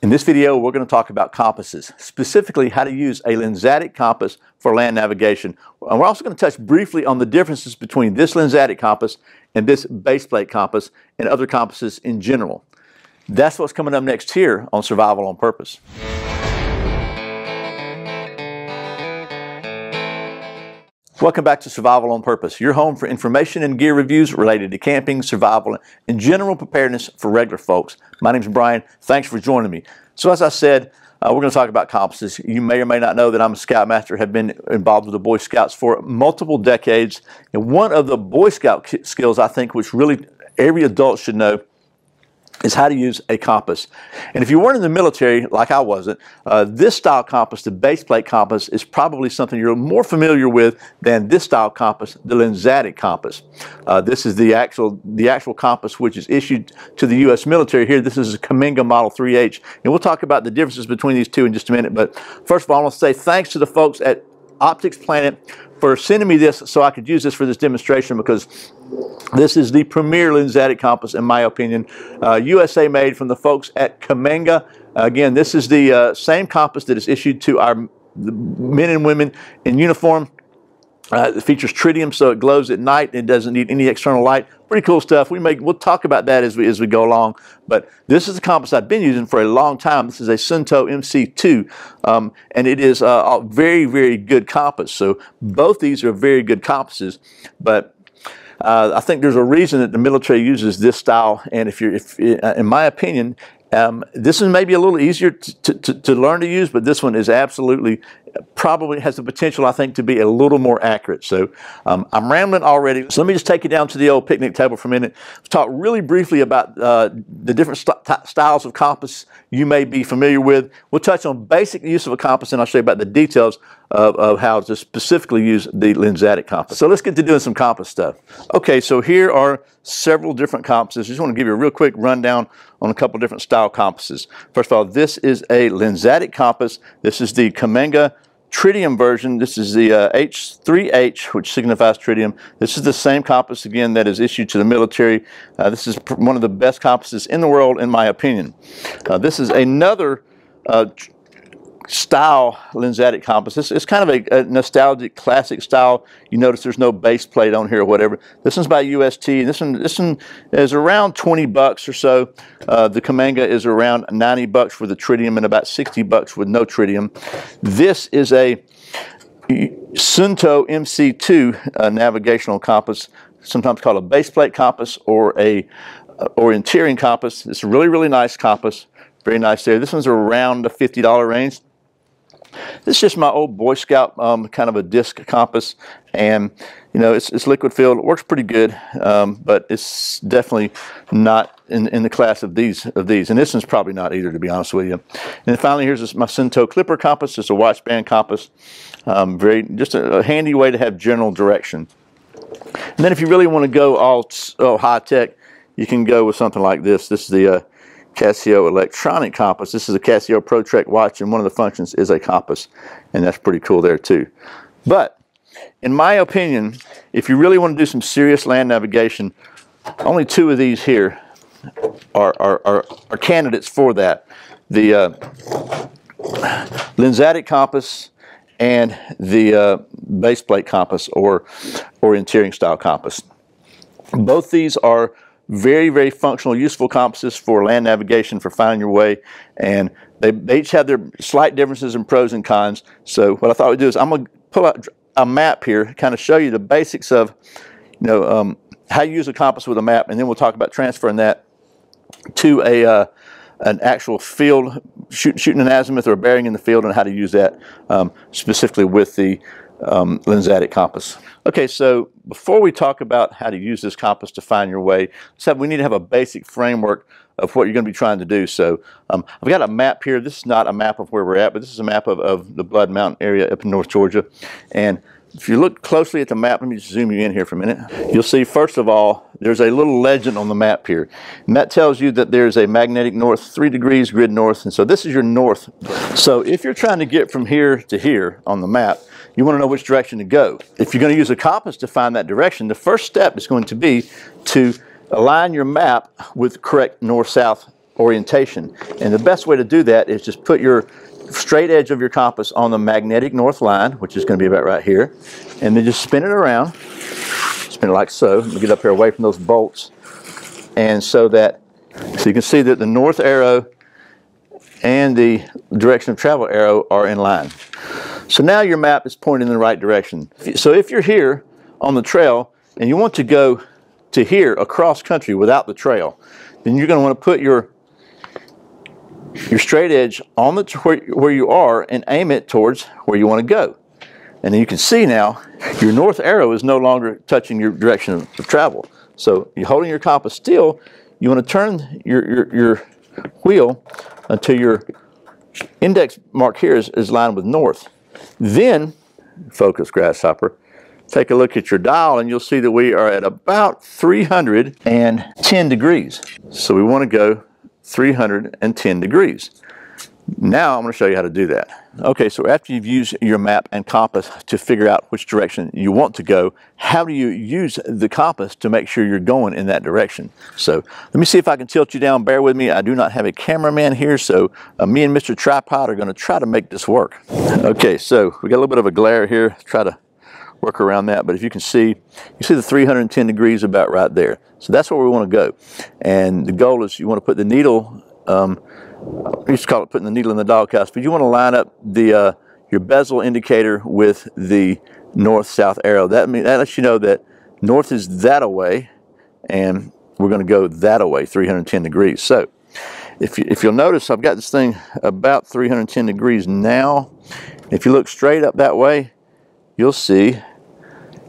In this video, we're going to talk about compasses, specifically how to use a lensatic compass for land navigation. And we're also going to touch briefly on the differences between this lensatic compass and this baseplate compass and other compasses in general. That's what's coming up next here on Survival on Purpose. Welcome back to Survival on Purpose, your home for information and gear reviews related to camping, survival, and general preparedness for regular folks. My name is Brian. Thanks for joining me. So as I said, uh, we're going to talk about compasses. You may or may not know that I'm a Scoutmaster, have been involved with the Boy Scouts for multiple decades. And one of the Boy Scout skills I think which really every adult should know is how to use a compass. And if you weren't in the military, like I wasn't, uh, this style compass, the base plate compass, is probably something you're more familiar with than this style compass, the lensatic compass. Uh, this is the actual, the actual compass which is issued to the U.S. military here. This is a Cammenga Model 3H. And we'll talk about the differences between these two in just a minute. But first of all, I want to say thanks to the folks at Optics Planet for sending me this so I could use this for this demonstration because this is the premier lensatic compass in my opinion. Uh, USA made from the folks at Cammenga. again, this is the uh, same compass that is issued to our men and women in uniform uh, it features tritium, so it glows at night. It doesn't need any external light. Pretty cool stuff. We make we'll talk about that as we as we go along. But this is a compass I've been using for a long time. This is a Suunto MC2, um, and it is a very very good compass. So both these are very good compasses. But uh, I think there's a reason that the military uses this style. And if you're, if in my opinion, um, this is maybe a little easier to, to, to, learn to use, but this one is absolutely, probably has the potential, I think, to be a little more accurate. So um, I'm rambling already. So let me just take you down to the old picnic table for a minute. Talk really briefly about uh, the different st styles of compass you may be familiar with. We'll touch on basic use of a compass, and I'll show you about the details of, of how to specifically use the lensatic compass. So let's get to doing some compass stuff. Okay, so here are several different compasses. I just want to give you a real quick rundown on a couple different style compasses. First of all, this is a lensatic compass. This is the Cammenga tritium version. This is the uh, H3H, which signifies tritium. This is the same compass, again, that is issued to the military. Uh, this is one of the best compasses in the world, in my opinion. Uh, this is another uh, style lensatic compass. It's, kind of a, a, nostalgic classic style. You notice there's no base plate on here or whatever. This one's by UST. This one, this one is around 20 bucks or so. Uh, the Cammenga is around 90 bucks for the tritium and about 60 bucks with no tritium. This is a Suunto MC2 uh, navigational compass, sometimes called a base plate compass or a uh, orienteering compass. It's a really, really nice compass. Very nice there. This one's around the $50 range. This is just my old Boy Scout um, kind of a disc compass, and you know it's, it's liquid filled. It works pretty good, um, but it's definitely not in, in the class of these of these. And this one's probably not either, to be honest with you. And then finally, here's this, my Suunto Clipper compass. It's a band compass. Um, very just a, a, handy way to have general direction. And then if you really want to go all oh, high tech, you can go with something like this. This is the uh, Casio electronic compass. This is a Casio ProTrek watch, and one of the functions is a compass, and that's pretty cool there too. But in my opinion, if you really want to do some serious land navigation, only two of these here are, are, are, are candidates for that. The uh, lensatic compass and the uh, base plate compass or orienteering style compass. Both these are very, very functional, useful compasses for land navigation, for finding your way. And they, they each have their slight differences in pros and cons. So what I thought we'd do is I'm going to pull out a map here, kind of show you the basics of, you know, um, how you use a compass with a map, and then we'll talk about transferring that to a uh, an actual field, shoot, shooting an azimuth or a bearing in the field, and how to use that um, specifically with the um, lensatic compass. Okay, so before we talk about how to use this compass to find your way, so we need to have a basic framework of what you're going to be trying to do. So um, I've got a map here. This is not a map of where we're at, but this is a map of, of the Blood Mountain area up in North Georgia. And if you look closely at the map, let me zoom you in here for a minute. You'll see, first of all, there's a little legend on the map here. And that tells you that there's a magnetic north, three degrees grid north. And so this is your north. So if you're trying to get from here to here on the map, you want to know which direction to go. If you're going to use a compass to find that direction, the first step is going to be to align your map with correct north-south orientation. And the best way to do that is just put your straight edge of your compass on the magnetic north line, which is going to be about right here, and then just spin it around. Spin it like so. Get up here away from those bolts. And so that, so you can see that the north arrow and the direction of travel arrow are in line. So now your map is pointing in the right direction. So if you're here on the trail and you want to go to here across country without the trail, then you're going to want to put your your straight edge on the where, you are and aim it towards where you want to go. And you can see now your north arrow is no longer touching your direction of travel. So you're holding your compass still, you want to turn your, your, your wheel until your index mark here is, is lined with north. Then, focus grasshopper, take a look at your dial and you'll see that we are at about 310 degrees. So we want to go 310 degrees. Now I'm going to show you how to do that. Okay, so after you've used your map and compass to figure out which direction you want to go, how do you use the compass to make sure you're going in that direction? So let me see if I can tilt you down. Bear with me. I do not have a cameraman here, so uh, me and Mr. Tripod are going to try to make this work. Okay, so we got a little bit of a glare here. Try to work around that. But if you can see, you see the 310 degrees about right there. So that's where we want to go. And the goal is you want to put the needle, um, I used to call it putting the needle in the doghouse, but you want to line up the uh, your bezel indicator with the north-south arrow. That, mean, that lets you know that north is that away, and we're going to go that away, 310 degrees. So if, you, if you'll notice, I've got this thing about 310 degrees now. If you look straight up that way, you'll see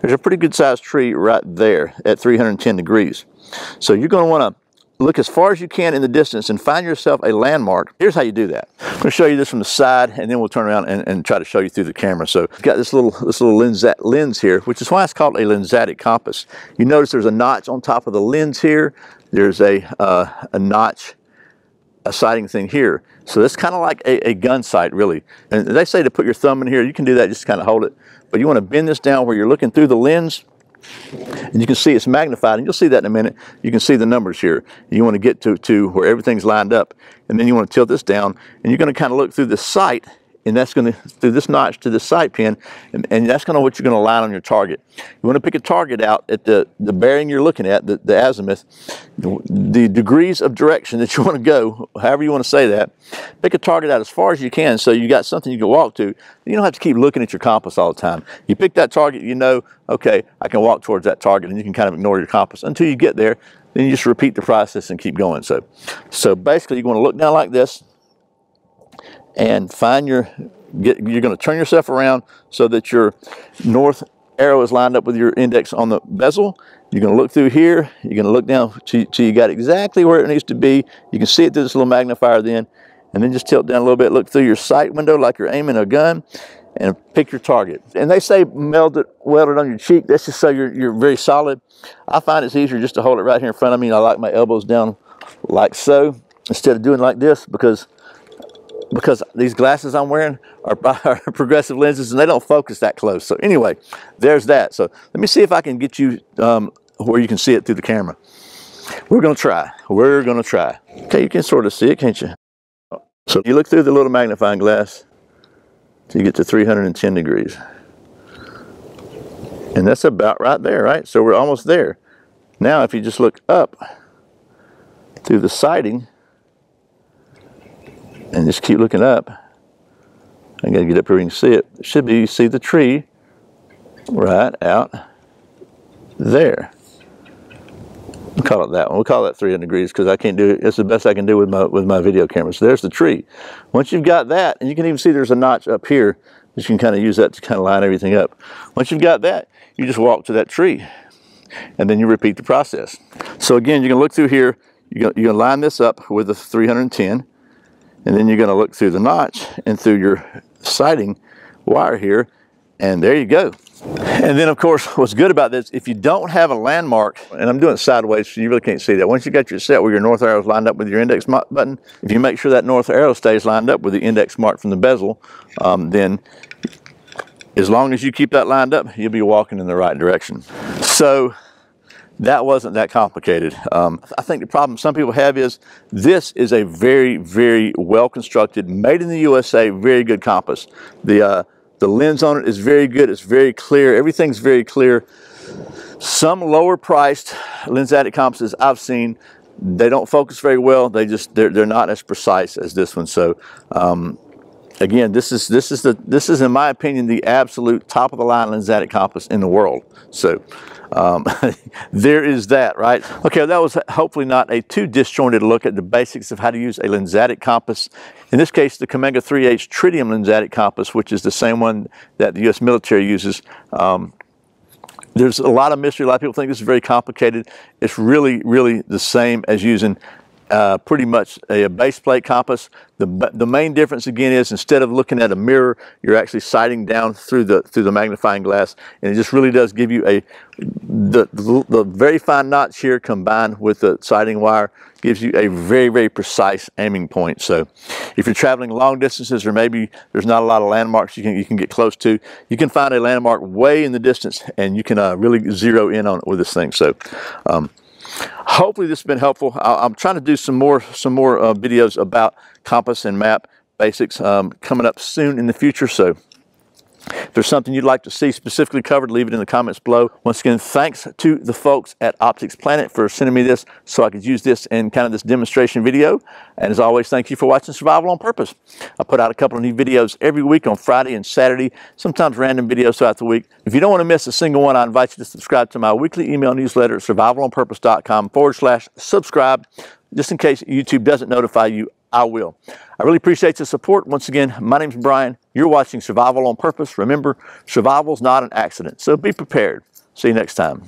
there's a pretty good sized tree right there at 310 degrees. So you're going to want to look as far as you can in the distance and find yourself a landmark. Here's how you do that. I'm going to show you this from the side and then we'll turn around and, and try to show you through the camera. So I've got this little this little lens, lens here, which is why it's called a lensatic compass. You notice there's a notch on top of the lens here. There's a, uh, a notch, a sighting thing here. So it's kind of like a, a gun sight really. And they say to put your thumb in here, you can do that, just kind of hold it. But you want to bend this down where you're looking through the lens and you can see it's magnified, and you'll see that in a minute. You can see the numbers here. You want to get to, to where everything's lined up, and then you want to tilt this down, and you're going to kind of look through the sight and that's going to through this notch to the sight pin and, and that's going to what you're going to line on your target. You want to pick a target out at the the bearing you're looking at the, the azimuth the, the degrees of direction that you want to go however you want to say that pick a target out as far as you can so you got something you can walk to you don't have to keep looking at your compass all the time. You pick that target you know okay i can walk towards that target and you can kind of ignore your compass until you get there then you just repeat the process and keep going. So so basically you want to look down like this and find your, get, you're going to turn yourself around so that your north arrow is lined up with your index on the bezel. You're going to look through here. You're going to look down till, you got exactly where it needs to be. You can see it through this little magnifier then. And then just tilt down a little bit. Look through your sight window like you're aiming a gun and pick your target. And they say meld it, weld it on your cheek. That's just so you're, you're very solid. I find it's easier just to hold it right here in front of me. And I like my elbows down like so instead of doing like this because because these glasses I'm wearing are, are, progressive lenses and they don't focus that close. So anyway, there's that. So let me see if I can get you um, where you can see it through the camera. We're gonna try, we're gonna try. Okay, you can sort of see it, can't you? So you look through the little magnifying glass till you get to 310 degrees. And that's about right there, right? So we're almost there. Now if you just look up through the sighting, and just keep looking up. I gotta get up here and see it. it should be, you see the tree right out there. We'll call it that one. We'll call that 300 degrees because I can't do it. It's the best I can do with my with my video camera. So there's the tree. Once you've got that, and you can even see there's a notch up here, you can kind of use that to kind of line everything up. Once you've got that, you just walk to that tree, and then you repeat the process. So again, you're gonna look through here. You're gonna, you're gonna line this up with the 310. And then you're going to look through the notch and through your sighting wire here, and there you go. And then, of course, what's good about this, if you don't have a landmark, and I'm doing it sideways, so you really can't see that. Once you got your set where your north arrow is lined up with your index mark button, if you make sure that north arrow stays lined up with the index mark from the bezel, um, then as long as you keep that lined up, you'll be walking in the right direction. So that wasn't that complicated. Um, I think the problem some people have is this is a very, very well constructed, made in the USA, very good compass. The uh, the lens on it is very good. It's very clear. Everything's very clear. Some lower priced lens Lensatic compasses I've seen, they don't focus very well. They just they're, they're not as precise as this one. So um, again, this is this is the this is in my opinion the absolute top of the line Lensatic compass in the world. So um, there is that, right? Okay, that was hopefully not a too disjointed look at the basics of how to use a Lensatic compass. In this case, the Cammenga 3H Tritium Lensatic compass, which is the same one that the U.S. military uses. Um, there's a lot of mystery. A lot of people think this is very complicated. It's really, really the same as using uh, pretty much a, a, base plate compass. The, the main difference again is instead of looking at a mirror, you're actually sighting down through the through the magnifying glass, and it just really does give you a the, the, the very fine notch here combined with the sighting wire gives you a very very precise aiming point. So if you're traveling long distances or maybe there's not a lot of landmarks you can you can get close to, you can find a landmark way in the distance and you can uh, really zero in on it with this thing. So. Um, hopefully this has been helpful. I'm trying to do some more some more uh, videos about compass and map basics um, coming up soon in the future. So if there's something you'd like to see specifically covered, leave it in the comments below. Once again, thanks to the folks at Optics Planet for sending me this so I could use this in kind of this demonstration video. And as always, thank you for watching Survival on Purpose. I put out a couple of new videos every week on Friday and Saturday, sometimes random videos throughout the week. If you don't want to miss a single one, I invite you to subscribe to my weekly email newsletter at survivalonpurpose.com forward slash subscribe. Just in case YouTube doesn't notify you I will. I really appreciate the support. Once again, my name's Brian. You're watching Survival on Purpose. Remember, survival's not an accident, so be prepared. See you next time.